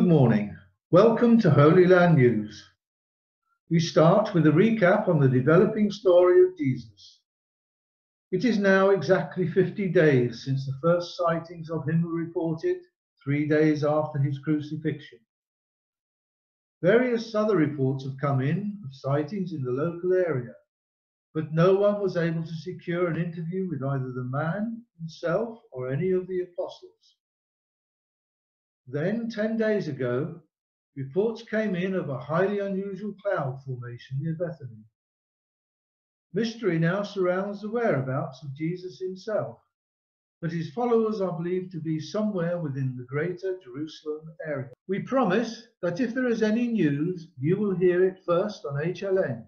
Good morning. Welcome to Holy Land News. We start with a recap on the developing story of Jesus. It is now exactly 50 days since the first sightings of him were reported, three days after his crucifixion. Various other reports have come in of sightings in the local area, but no one was able to secure an interview with either the man himself or any of the apostles. Then, 10 days ago, reports came in of a highly unusual cloud formation near Bethany. Mystery now surrounds the whereabouts of Jesus himself, but his followers are believed to be somewhere within the greater Jerusalem area. We promise that if there is any news, you will hear it first on HLN,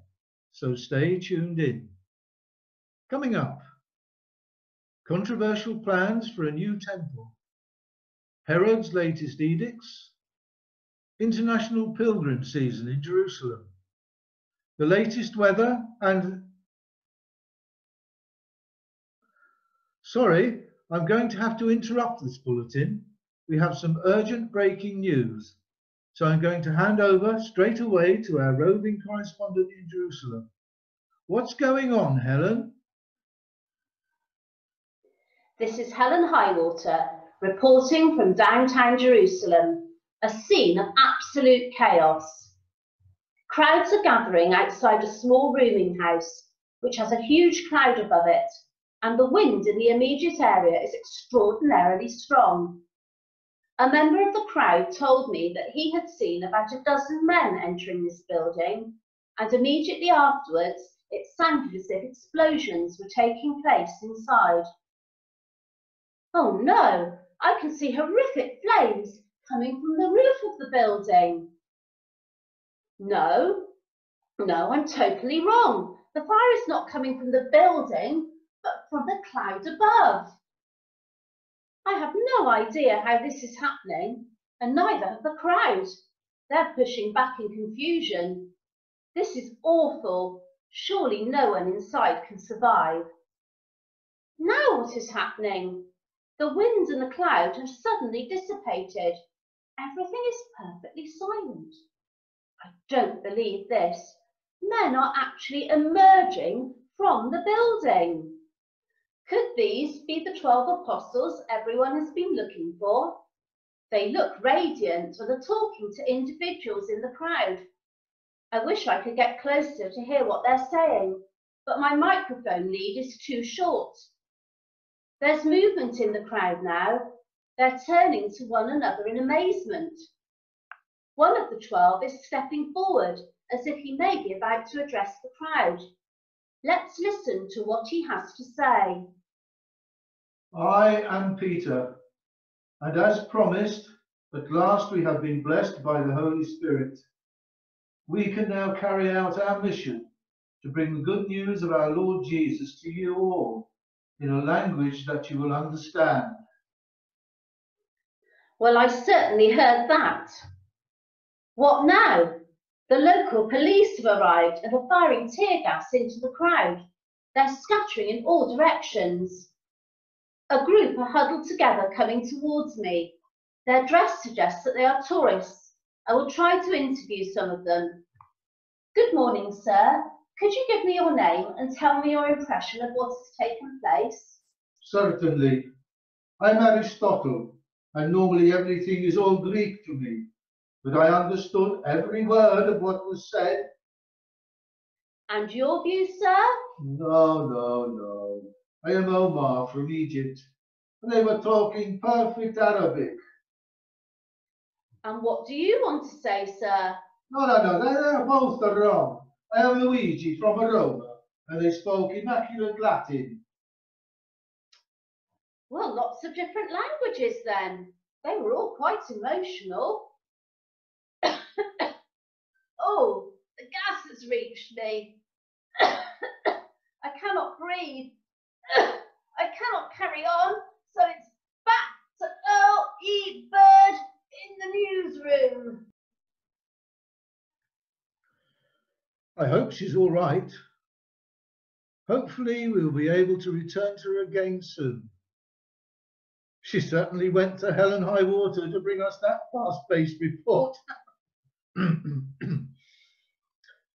so stay tuned in. Coming up, controversial plans for a new temple Herod's latest edicts, international pilgrim season in Jerusalem, the latest weather and Sorry, I'm going to have to interrupt this bulletin. We have some urgent breaking news. So I'm going to hand over straight away to our roving correspondent in Jerusalem. What's going on, Helen? This is Helen Highwater reporting from downtown Jerusalem, a scene of absolute chaos. Crowds are gathering outside a small rooming house, which has a huge cloud above it, and the wind in the immediate area is extraordinarily strong. A member of the crowd told me that he had seen about a dozen men entering this building, and immediately afterwards it sounded as if explosions were taking place inside. Oh no, I can see horrific flames coming from the roof of the building. No, no, I'm totally wrong. The fire is not coming from the building, but from the cloud above. I have no idea how this is happening, and neither have the crowd. They're pushing back in confusion. This is awful. Surely no one inside can survive. Now what is happening? The wind and the cloud have suddenly dissipated. Everything is perfectly silent. I don't believe this. Men are actually emerging from the building. Could these be the twelve apostles everyone has been looking for? They look radiant and are talking to individuals in the crowd. I wish I could get closer to hear what they're saying, but my microphone lead is too short. There's movement in the crowd now. They're turning to one another in amazement. One of the twelve is stepping forward as if he may be about to address the crowd. Let's listen to what he has to say. I am Peter, and as promised, at last we have been blessed by the Holy Spirit. We can now carry out our mission to bring the good news of our Lord Jesus to you all in a language that you will understand. Well, I certainly heard that. What now? The local police have arrived and are firing tear gas into the crowd. They're scattering in all directions. A group are huddled together coming towards me. Their dress suggests that they are tourists. I will try to interview some of them. Good morning, sir. Could you give me your name and tell me your impression of what has taken place? Certainly. I'm Aristotle, and normally everything is all Greek to me, but I understood every word of what was said. And your view, sir? No, no, no. I am Omar from Egypt, and they were talking perfect Arabic. And what do you want to say, sir? No, no, no, they- they're both wrong. I am Luigi from Roma, and they spoke immaculate Latin. Well, lots of different languages then. They were all quite emotional. oh, the gas has reached me. I cannot breathe. I cannot carry on, so it's back to Earl E. Bird in the newsroom. I hope she's all right. Hopefully, we'll be able to return to her again soon. She certainly went to hell and high water to bring us that fast-paced report.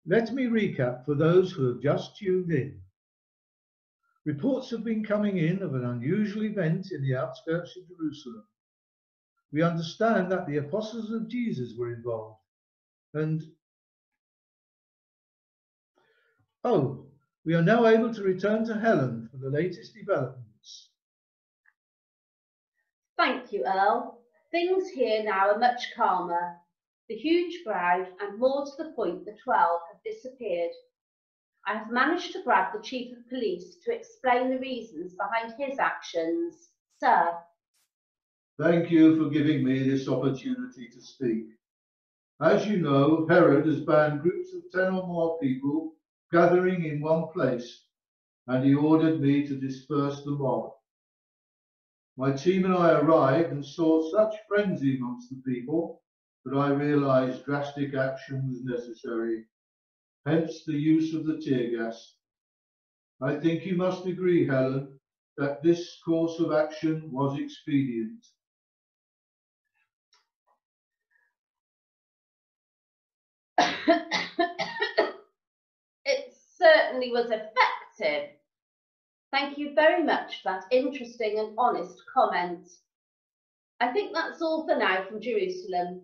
Let me recap for those who have just tuned in. Reports have been coming in of an unusual event in the outskirts of Jerusalem. We understand that the apostles of Jesus were involved. And oh, we are now able to return to Helen for the latest developments. Thank you, Earl. Things here now are much calmer. The huge crowd and more to the point the 12 have disappeared. I have managed to grab the Chief of Police to explain the reasons behind his actions. Sir. Thank you for giving me this opportunity to speak. As you know, Herod has banned groups of 10 or more people gathering in one place, and he ordered me to disperse the mob. My team and I arrived and saw such frenzy amongst the people that I realized drastic action was necessary hence the use of the tear gas. I think you must agree, Helen, that this course of action was expedient. Certainly was effective. Thank you very much for that interesting and honest comment. I think that's all for now from Jerusalem.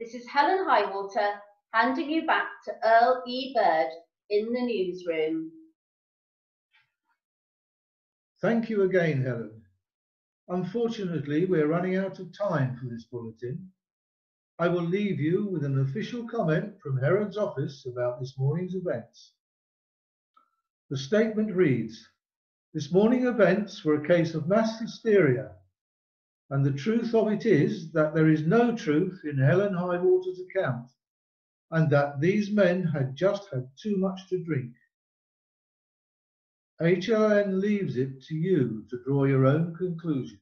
This is Helen Highwater handing you back to Earl E. Bird in the newsroom. Thank you again, Helen. Unfortunately, we're running out of time for this bulletin. I will leave you with an official comment from Herod's office about this morning's events. The statement reads, this morning events were a case of mass hysteria, and the truth of it is that there is no truth in Helen Highwater's account and that these men had just had too much to drink. HLN leaves it to you to draw your own conclusions.